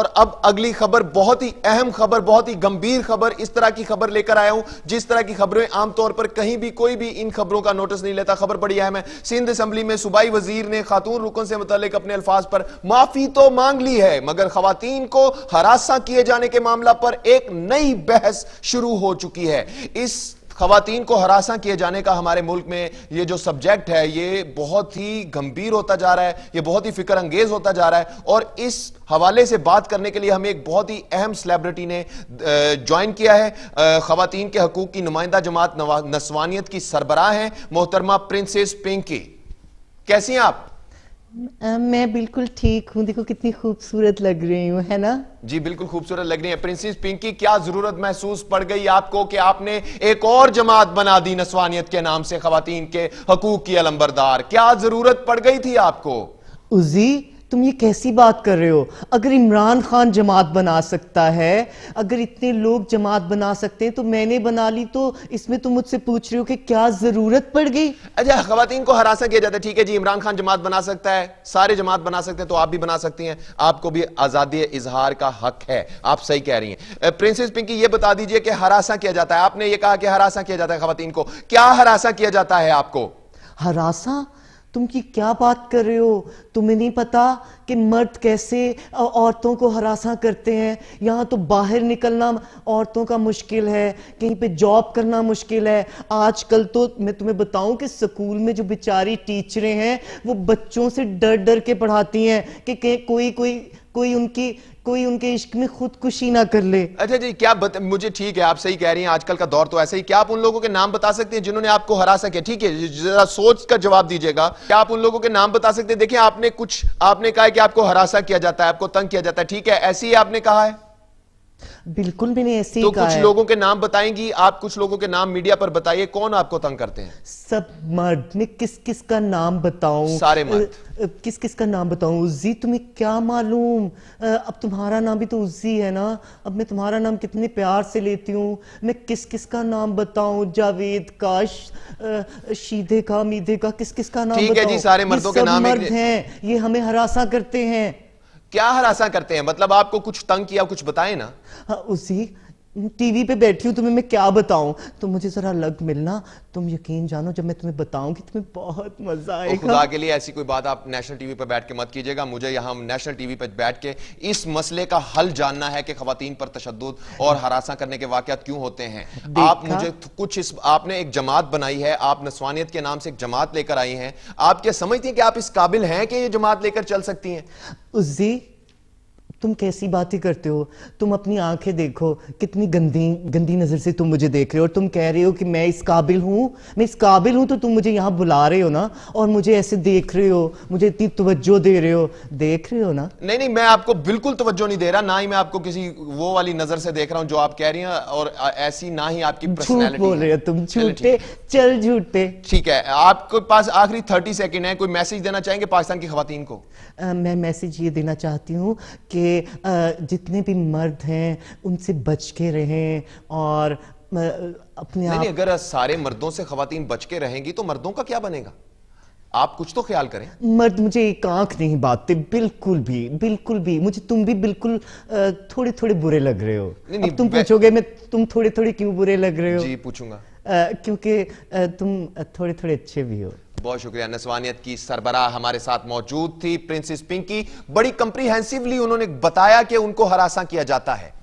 اور اب اگلی خبر بہت ہی اہم خبر، بہت ہی گمبیر خبر اس طرح کی خبر لے کر آیا ہوں، جس طرح کی خبریں عام طور پر کہیں بھی کوئی بھی ان خبروں کا نوٹس نہیں لیتا۔ خبر بڑی اہم ہے۔ سندھ اسمبلی میں صوبائی وزیر نے خاتون رکن سے متعلق اپنے الفاظ پر معافی تو مانگ لی ہے، مگر خواتین کو ہراساں کیے جانے کے معاملہ پر ایک نئی بحث شروع ہو چکی ہے۔ اس خواتین کو ہراساں کیے جانے کا ہمارے ملک میں یہ جو سبجیکٹ ہے، یہ بہت ہی گمبیر ہوتا جا رہا ہے، یہ بہت ہی فکر انگیز ہوتا جا رہا ہے اور اس حوالے سے بات کرنے کے لیے ہمیں ایک بہت ہی اہم سلیبریٹی نے جوائن کیا ہے۔ خواتین کے حقوق کی نمائندہ جماعت نسوانیت کی سربراہ ہیں۔ محترمہ پرنسس پنکی۔ کیسی ہیں آپ؟ میں بالکل ٹھیک ہوں۔ دیکھو کتنی خوبصورت لگ رہی ہوں ہے نا؟ جی بالکل خوبصورت لگ رہی ہے پرنسس پنکی کیا ضرورت محسوس پڑ گئی آپ کو کہ آپ نے ایک اور جماعت بنا دی نسوانیت کے نام سے خواتین کے حقوق کی علمبردار؟ کیا ضرورت پڑ گئی تھی آپ کو؟ عزی تم یہ کیسی بات کر رہے ہو؟ اگر عمران خان جماعت بنا سکتا ہے اگر اتنے لوگ جماعت بنا سکتے ہیں تو میں نے بنا لی تو اس میں تم مجھ سے پوچھ رہے ہو کہ کیا ضرورت پڑ گئی؟ اچھا خواتین کو ہراسا کیا جاتا ہے؟ ٹھیک ہے جی عمران خان جماعت بنا سکتا ہے سارے جماعت بنا سکتے ہیں تو آپ بھی بنا سکتی ہیں۔ آپ کو بھی آزادی اظہار کا حق ہے آپ صحیح کہہ رہی ہیں۔ پرنسس پنکی یہ بتا دیجیے کہ ہراسا کیا جاتا ہے۔ آپ نے یہ کہا کہ ہراسا کیا جاتا ہے خواتین کو۔ کیا ہراسا کیا جاتا ہے آپ کو؟ ہراسا تم کی کیا بات کر رہے ہو؟ تمہیں نہیں پتا کہ مرد کیسے عورتوں کو ہراساں کرتے ہیں؟ یہاں تو باہر نکلنا عورتوں کا مشکل ہے، کہیں پہ جاب کرنا مشکل ہے۔ آج کل تو میں تمہیں بتاؤں کہ سکول میں جو بیچاری ٹیچریں ہیں، وہ بچوں سے ڈر ڈر کے پڑھاتی ہیں کہ کوئی کوئی کوئی ان کی کوئی ان کے عشق میں خودکشی نہ کر لے۔ اچھا جی کیا مجھے ٹھیک ہے، آپ صحیح کہہ رہی ہیں، آج کل کا دور تو ایسا ہی۔ کیا آپ ان لوگوں کے نام بتا سکتے ہیں جنہوں نے آپ کو ہرا سکے ٹھیک ہے، ذرا سوچ کا جواب دیجیے گا۔ کیا آپ ان لوگوں کے نام بتا سکتے ہیں؟ دیکھیں، آپ نے کچھ، آپ نے کہا ہے کہ آپ کو ہراسا کیا جاتا ہے، آپ کو تنگ کیا جاتا ہے، ٹھیک ہے ایسی ہی آپ نے کہا ہے۔ بالکل میں نے ایسے تو کچھ لوگوں کے نام بتائیں گی آپ کچھ لوگوں کے نام میڈیا پر بتائیے کون آپ کو تنگ کرتے ہیں؟ سب مرد میں کس کس کا نام بتاؤں؟ سارے مرد۔ کس کس کا نام بتاؤں؟ عزی تمہیں کیا معلوم؟ اب تمہارا نام بھی تو عزی ہے نا؟ اب میں تمہارا نام کتنے پیار سے لیتی ہوں۔ میں کس کس کا نام بتاؤں؟ جاوید کاش شیدے کا میدے کا کس کس کا نام بتاؤں ٹھیک ہے جی سارے مردوں کے نام مرد ہیں یہ ہمیں ہراساں کرتے ہیں۔ کیا ہراساں کرتے ہیں؟ مطلب آپ کو کچھ تنگ کیا کچھ بتائیں نا؟ ہاں، اسی ٹی وی پہ بیٹھی ہوں تمہیں میں کیا بتاؤں؟ تو مجھے ذرا لگ ملنا تم یقین جانو جب میں تمہیں بتاؤں گی تمہیں بہت مزہ آئے گا۔ خدا کے لیے ایسی کوئی بات آپ نیشنل ٹی وی پہ بیٹھ کے مت کیجیے گا۔ مجھے یہاں نیشنل ٹی وی پہ بیٹھ کے اس مسئلے کا حل جاننا ہے کہ خواتین پر تشدد اور ہراساں کرنے کے واقعات کیوں ہوتے ہیں۔ آپ مجھے کچھ اس آپ نے ایک جماعت بنائی ہے آپ نسوانیت کے نام سے ایک جماعت لے کر آئی ہیں۔ آپ کیا سمجھتی ہیں کہ آپ اس قابل ہیں کہ یہ جماعت لے کر چل سکتی ہیں؟ عزی تم کیسی باتیں کرتے ہو؟ تم اپنی آنکھیں دیکھو کتنی گندی گندی نظر سے تم مجھے دیکھ رہے ہو اور تم کہہ رہے ہو کہ میں اس قابل ہوں میں اس قابل ہوں تو تم مجھے یہاں بلا رہے ہو نا؟ اور مجھے ایسے دیکھ رہے ہو مجھے اتنی توجہ دے رہے ہو دیکھ رہے ہو نا؟ نہیں نہیں میں آپ کو بالکل توجہ نہیں دے رہا نہ ہی میں آپ کو کسی وہ والی نظر سے دیکھ رہا ہوں جو آپ کہہ رہی ہیں اور ایسی نہ ہی آپ کی جھوٹ بول رہے ہو تم جھوٹے چل جھوٹے۔ ٹھیک ہے آپ کے پاس آخری تھرٹی سیکنڈ ہے کوئی میسیج دینا چاہیں گے پاکستان کی خواتین کو؟ میں میسیج یہ دینا چاہتی ہوں کہ جتنے بھی مرد ہیں ان سے بچ کے رہیں اور اپنے آپ اگر سارے مردوں سے خواتین بچ کے رہیں گی تو مردوں کا کیا بنے گا؟ آپ کچھ تو خیال کریں۔ مرد مجھے ایک آنکھ نہیں باتتے بالکل بھی بالکل بھی۔ مجھے تم بھی بالکل تھوڑے تھوڑے برے لگ رہے ہو۔ اب تم پوچھو گے میں تم تھوڑے تھوڑے کیوں برے لگ رہے ہو؟ جی پوچھوں گا۔ کیونکہ تم تھوڑے تھوڑے اچھے بھی ہو۔ بہت شکریہ نسوانیت کی سربراہ ہمارے ساتھ موجود تھی، پرنسس پنکی، بڑی کمپریہنسیولی انہوں نے بتایا کہ ان کو ہراساں کیا جاتا ہے۔